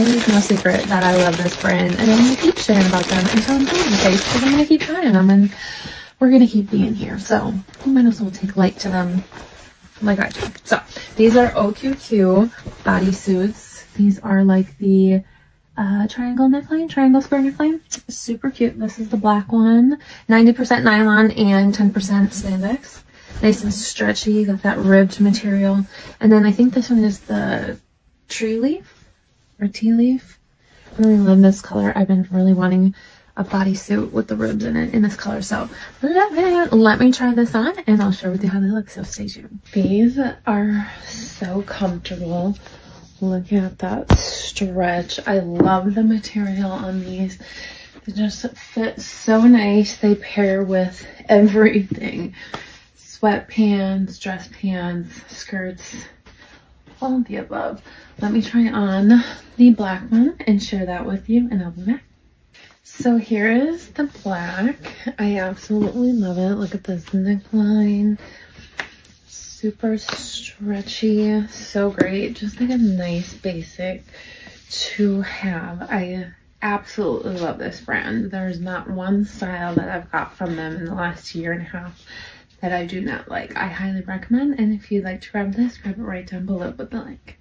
It is no secret that I love this brand and I'm going to keep sharing about them until I'm blue in the face because I'm going to keep trying them and we're going to keep being here. So we might as well take light to them like I do. So these are OQQ bodysuits. These are like the uh, triangle neckline, triangle square neckline. Super cute. This is the black one. 90% nylon and 10% spandex. Nice and stretchy, got that ribbed material. And then I think this one is the tree leaf tea leaf. I really love this color. I've been really wanting a bodysuit with the ribs in it in this color. So let me, let me try this on and I'll share with you how they look. So stay tuned. These are so comfortable. Look at that stretch. I love the material on these. They just fit so nice. They pair with everything. Sweatpants, dress pants, skirts, all of the above. Let me try on the black one and share that with you and I'll be back. So here is the black. I absolutely love it. Look at this neckline. Super stretchy. So great. Just like a nice basic to have. I absolutely love this brand. There's not one style that I've got from them in the last year and a half that I do not like. I highly recommend. And if you'd like to grab this, grab it right down below with the link.